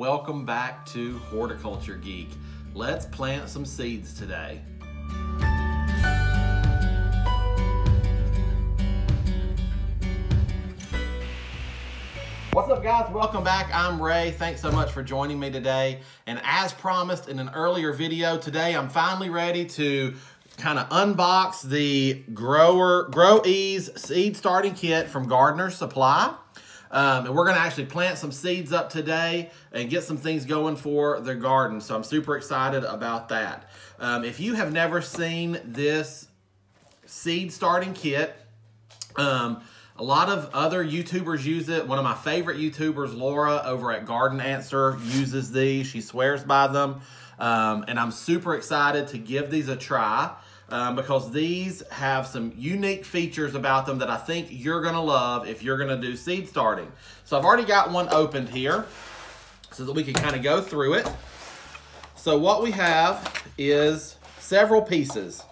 Welcome back to Horticulture Geek. Let's plant some seeds today. What's up guys, welcome back. I'm Ray. Thanks so much for joining me today. And as promised in an earlier video, today I'm finally ready to kind of unbox the Grower GrowEase seed starting kit from Gardener Supply. Um, and we're gonna actually plant some seeds up today and get some things going for the garden. So I'm super excited about that. Um, if you have never seen this seed starting kit, um, a lot of other YouTubers use it. One of my favorite YouTubers, Laura, over at Garden Answer, uses these. She swears by them. Um, and I'm super excited to give these a try um, because these have some unique features about them that I think you're going to love if you're going to do seed starting. So I've already got one opened here so that we can kind of go through it. So what we have is several pieces.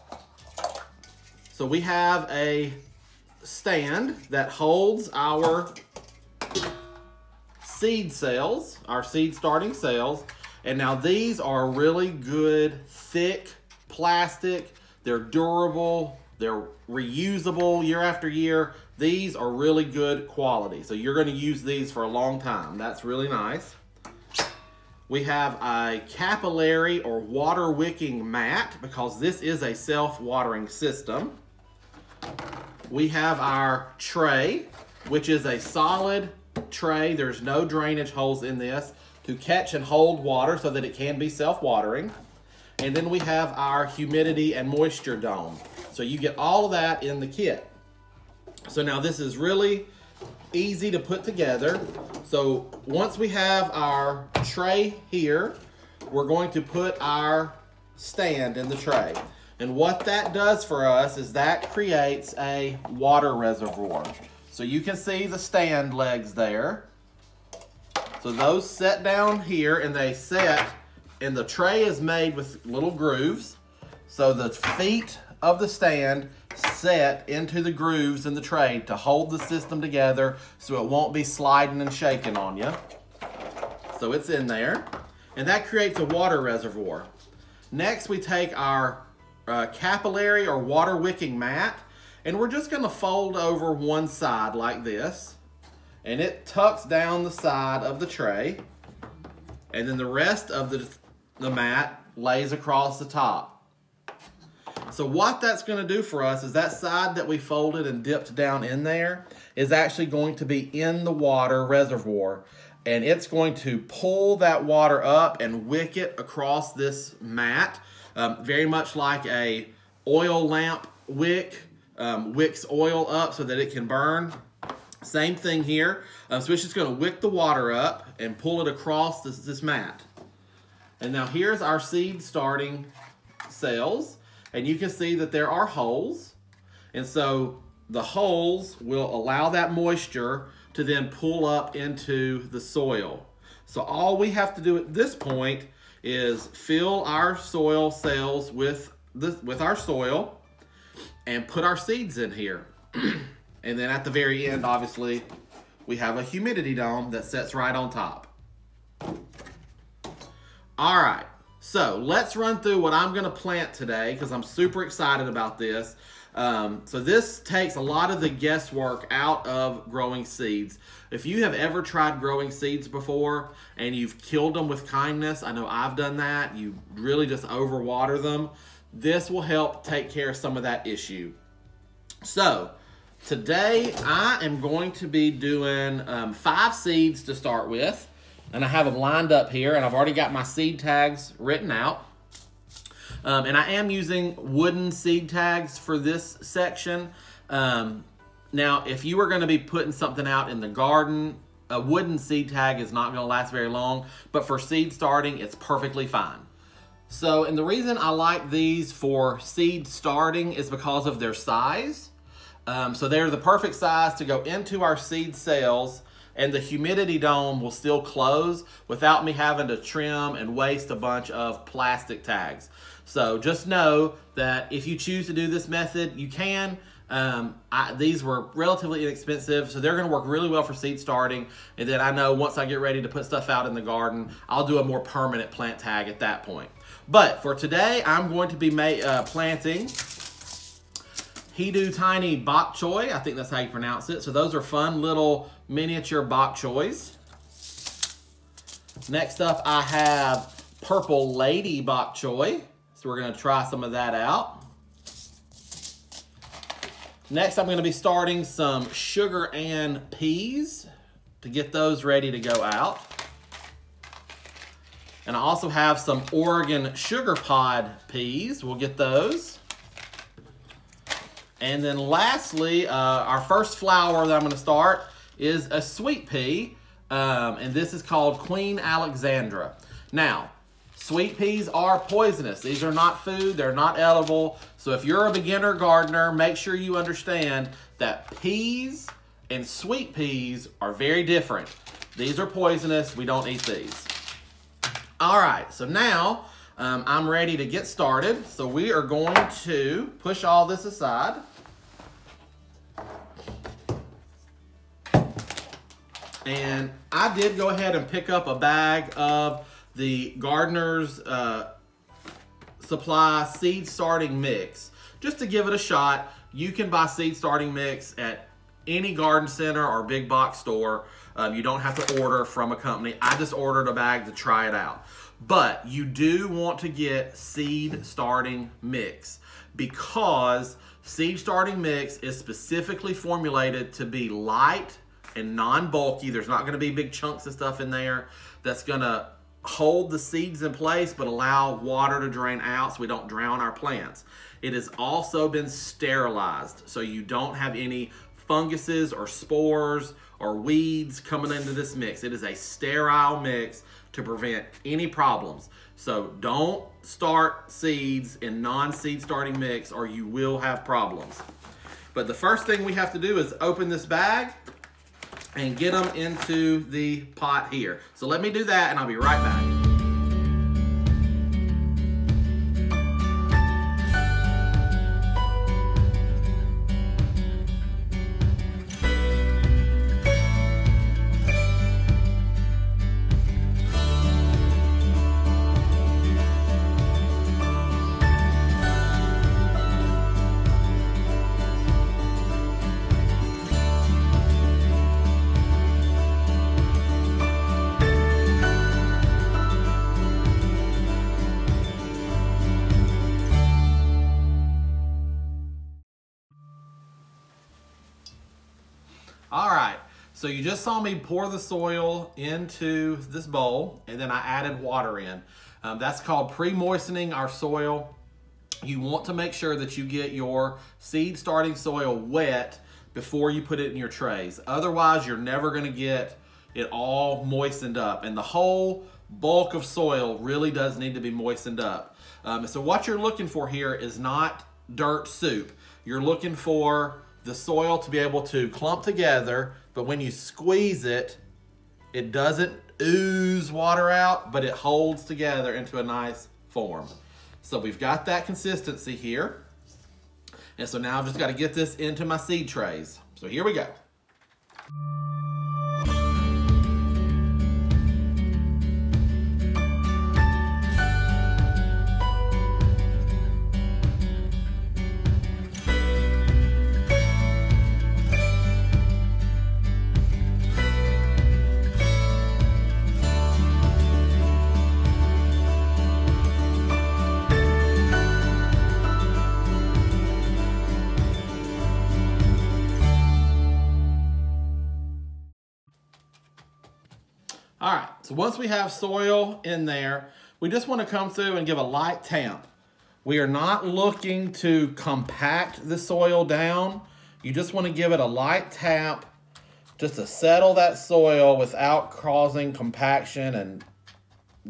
So we have a stand that holds our seed cells, our seed starting cells. And now these are really good, thick plastic. They're durable. They're reusable year after year. These are really good quality. So you're gonna use these for a long time. That's really nice. We have a capillary or water wicking mat because this is a self-watering system. We have our tray, which is a solid tray. There's no drainage holes in this to catch and hold water so that it can be self-watering. And then we have our humidity and moisture dome. So you get all of that in the kit. So now this is really easy to put together. So once we have our tray here, we're going to put our stand in the tray. And what that does for us is that creates a water reservoir. So you can see the stand legs there. So those set down here and they set, and the tray is made with little grooves. So the feet of the stand set into the grooves in the tray to hold the system together so it won't be sliding and shaking on you. So it's in there. And that creates a water reservoir. Next, we take our uh, capillary or water wicking mat, and we're just gonna fold over one side like this, and it tucks down the side of the tray, and then the rest of the, the mat lays across the top. So what that's gonna do for us is that side that we folded and dipped down in there is actually going to be in the water reservoir and it's going to pull that water up and wick it across this mat um, very much like a oil lamp wick um, wicks oil up so that it can burn. Same thing here. Um, so it's just going to wick the water up and pull it across this, this mat. And now here's our seed starting cells. And you can see that there are holes. And so the holes will allow that moisture to then pull up into the soil. So all we have to do at this point is fill our soil cells with this with our soil and put our seeds in here. and then at the very end, obviously, we have a humidity dome that sets right on top. All right, so let's run through what I'm gonna plant today because I'm super excited about this. Um, so this takes a lot of the guesswork out of growing seeds. If you have ever tried growing seeds before and you've killed them with kindness, I know I've done that, you really just overwater them, this will help take care of some of that issue. So today I am going to be doing um, five seeds to start with. And I have them lined up here and I've already got my seed tags written out. Um, and I am using wooden seed tags for this section. Um, now, if you are going to be putting something out in the garden, a wooden seed tag is not going to last very long, but for seed starting, it's perfectly fine. So, and the reason I like these for seed starting is because of their size. Um, so they're the perfect size to go into our seed cells and the humidity dome will still close without me having to trim and waste a bunch of plastic tags. So just know that if you choose to do this method, you can. Um, I, these were relatively inexpensive, so they're going to work really well for seed starting. And then I know once I get ready to put stuff out in the garden, I'll do a more permanent plant tag at that point. But for today, I'm going to be uh, planting Hedou Tiny Bok Choy. I think that's how you pronounce it. So those are fun little miniature bok choys. Next up, I have Purple Lady Bok Choy. So we're going to try some of that out. Next, I'm going to be starting some Sugar Ann peas to get those ready to go out. And I also have some Oregon sugar pod peas. We'll get those. And then lastly, uh, our first flower that I'm going to start is a sweet pea. Um, and this is called Queen Alexandra. Now, Sweet peas are poisonous. These are not food. They're not edible. So if you're a beginner gardener, make sure you understand that peas and sweet peas are very different. These are poisonous. We don't eat these. All right, so now um, I'm ready to get started. So we are going to push all this aside. And I did go ahead and pick up a bag of the Gardener's uh, Supply Seed Starting Mix. Just to give it a shot, you can buy seed starting mix at any garden center or big box store. Um, you don't have to order from a company. I just ordered a bag to try it out. But you do want to get seed starting mix because seed starting mix is specifically formulated to be light and non-bulky. There's not gonna be big chunks of stuff in there that's gonna hold the seeds in place but allow water to drain out so we don't drown our plants. It has also been sterilized so you don't have any funguses or spores or weeds coming into this mix. It is a sterile mix to prevent any problems. So don't start seeds in non-seed starting mix or you will have problems. But the first thing we have to do is open this bag and get them into the pot here. So let me do that and I'll be right back. So you just saw me pour the soil into this bowl and then I added water in. Um, that's called pre-moistening our soil. You want to make sure that you get your seed starting soil wet before you put it in your trays. Otherwise, you're never gonna get it all moistened up. And the whole bulk of soil really does need to be moistened up. Um, so what you're looking for here is not dirt soup. You're looking for the soil to be able to clump together, but when you squeeze it, it doesn't ooze water out, but it holds together into a nice form. So we've got that consistency here. And so now I've just got to get this into my seed trays. So here we go. So once we have soil in there, we just want to come through and give a light tamp. We are not looking to compact the soil down. You just want to give it a light tap just to settle that soil without causing compaction and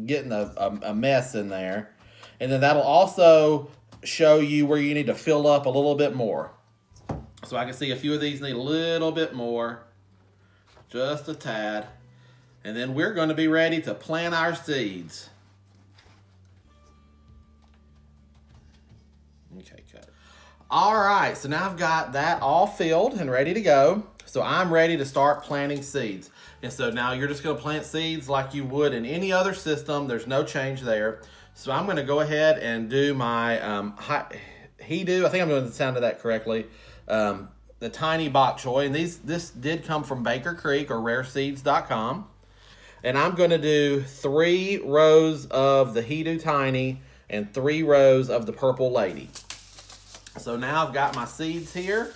getting a, a, a mess in there. And then that'll also show you where you need to fill up a little bit more. So I can see a few of these need a little bit more, just a tad. And then we're going to be ready to plant our seeds. Okay, cut. All right, so now I've got that all filled and ready to go. So I'm ready to start planting seeds. And so now you're just gonna plant seeds like you would in any other system. There's no change there. So I'm gonna go ahead and do my um, Hedou, I think I'm doing the sound of that correctly. Um, the tiny bok choy, and these this did come from Baker Creek or rareseeds.com. And I'm gonna do three rows of the Hedou Tiny and three rows of the Purple Lady. So now I've got my seeds here.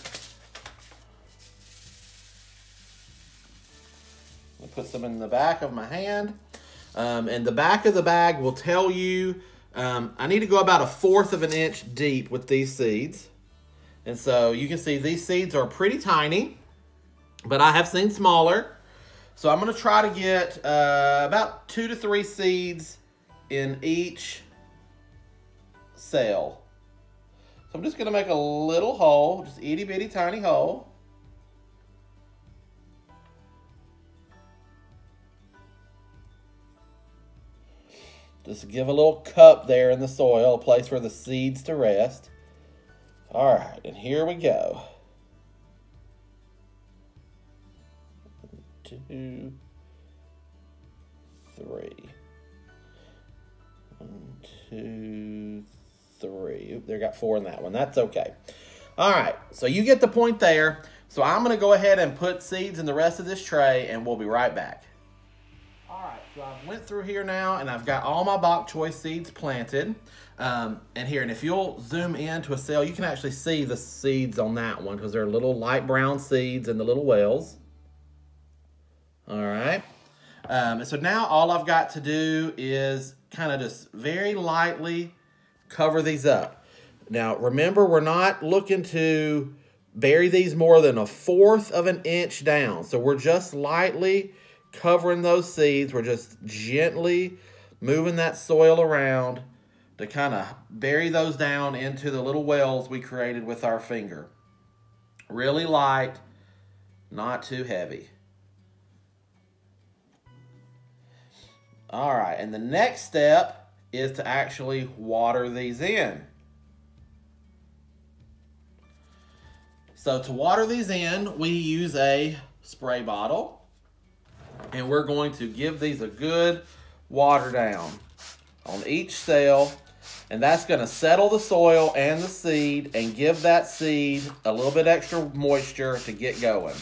I'll put some in the back of my hand. Um, and the back of the bag will tell you, um, I need to go about a fourth of an inch deep with these seeds. And so you can see these seeds are pretty tiny, but I have seen smaller. So I'm gonna try to get uh, about two to three seeds in each cell. So I'm just gonna make a little hole, just itty bitty tiny hole. Just give a little cup there in the soil, a place for the seeds to rest. All right, and here we go. Two, three. One, two, three. Oop, there got four in that one. That's okay. All right, so you get the point there. So I'm going to go ahead and put seeds in the rest of this tray, and we'll be right back. All right, so I've went through here now, and I've got all my bok choy seeds planted. Um, and here, and if you'll zoom in to a cell, you can actually see the seeds on that one because they're little light brown seeds in the little wells. All right. Um, and so now all I've got to do is kind of just very lightly cover these up. Now, remember, we're not looking to bury these more than a fourth of an inch down. So we're just lightly covering those seeds. We're just gently moving that soil around to kind of bury those down into the little wells we created with our finger. Really light, not too heavy. All right, and the next step is to actually water these in. So to water these in, we use a spray bottle. And we're going to give these a good water down on each cell. And that's going to settle the soil and the seed and give that seed a little bit extra moisture to get going.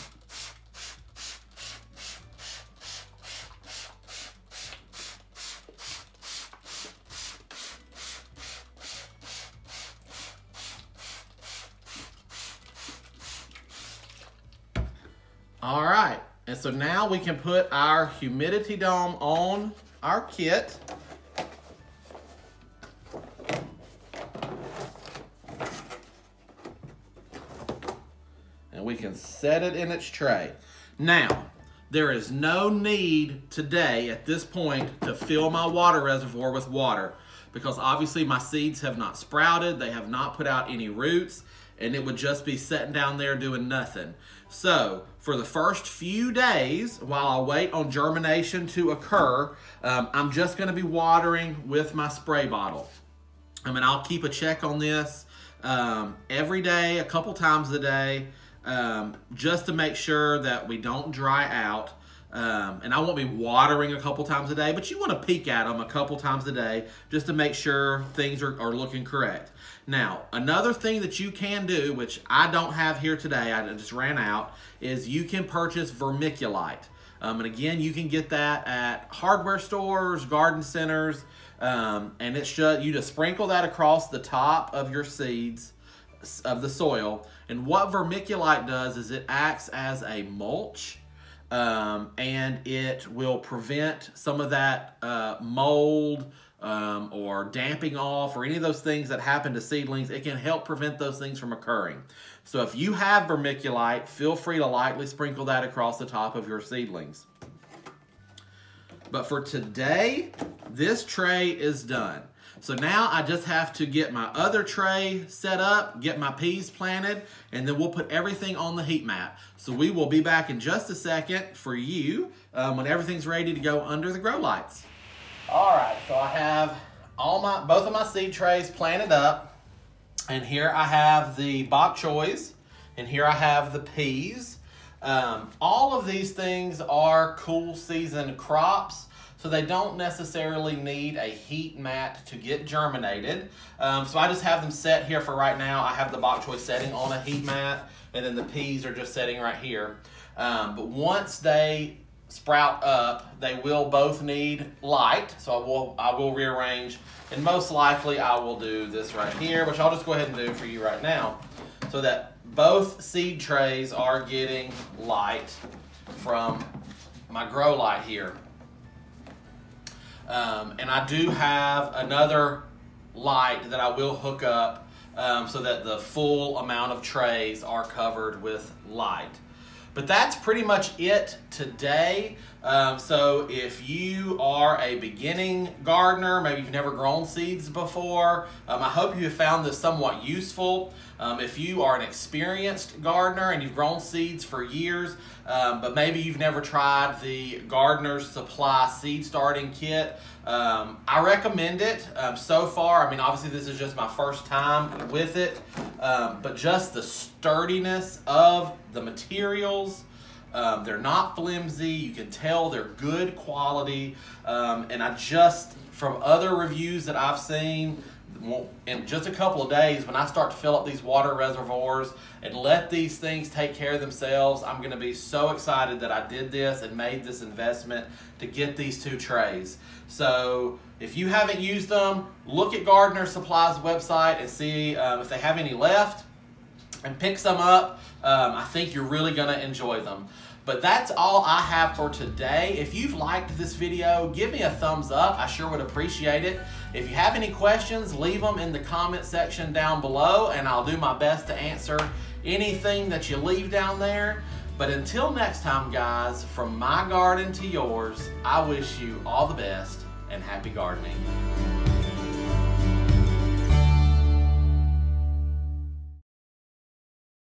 All right, and so now we can put our humidity dome on our kit. And we can set it in its tray. Now, there is no need today at this point to fill my water reservoir with water because obviously my seeds have not sprouted, they have not put out any roots, and it would just be sitting down there doing nothing. So for the first few days, while I wait on germination to occur, um, I'm just gonna be watering with my spray bottle. I mean, I'll keep a check on this um, every day, a couple times a day, um, just to make sure that we don't dry out. Um, and I won't be watering a couple times a day, but you want to peek at them a couple times a day just to make sure things are, are looking correct. Now, another thing that you can do, which I don't have here today, I just ran out, is you can purchase vermiculite. Um, and again, you can get that at hardware stores, garden centers, um, and it's just, you just sprinkle that across the top of your seeds of the soil. And what vermiculite does is it acts as a mulch um, and it will prevent some of that uh, mold um, or damping off or any of those things that happen to seedlings. It can help prevent those things from occurring. So if you have vermiculite, feel free to lightly sprinkle that across the top of your seedlings. But for today, this tray is done. So now I just have to get my other tray set up, get my peas planted, and then we'll put everything on the heat mat. So we will be back in just a second for you um, when everything's ready to go under the grow lights. All right, so I have all my both of my seed trays planted up. And here I have the bok choys, and here I have the peas. Um, all of these things are cool season crops, so they don't necessarily need a heat mat to get germinated. Um, so I just have them set here for right now. I have the bok choy setting on a heat mat, and then the peas are just setting right here. Um, but once they sprout up, they will both need light. So I will, I will rearrange, and most likely I will do this right here, which I'll just go ahead and do for you right now, so that both seed trays are getting light from my grow light here. Um, and I do have another light that I will hook up um, so that the full amount of trays are covered with light. But that's pretty much it today. Um, so if you are a beginning gardener, maybe you've never grown seeds before, um, I hope you have found this somewhat useful. Um, if you are an experienced gardener and you've grown seeds for years, um, but maybe you've never tried the Gardener's Supply Seed Starting Kit, um, I recommend it. Um, so far, I mean, obviously this is just my first time with it, um, but just the sturdiness of the materials, um, they're not flimsy. You can tell they're good quality. Um, and I just, from other reviews that I've seen, in just a couple of days, when I start to fill up these water reservoirs and let these things take care of themselves, I'm going to be so excited that I did this and made this investment to get these two trays. So if you haven't used them, look at Gardener Supply's website and see um, if they have any left and pick some up. Um, I think you're really going to enjoy them. But that's all I have for today. If you've liked this video, give me a thumbs up. I sure would appreciate it. If you have any questions, leave them in the comment section down below and I'll do my best to answer anything that you leave down there. But until next time, guys, from my garden to yours, I wish you all the best and happy gardening.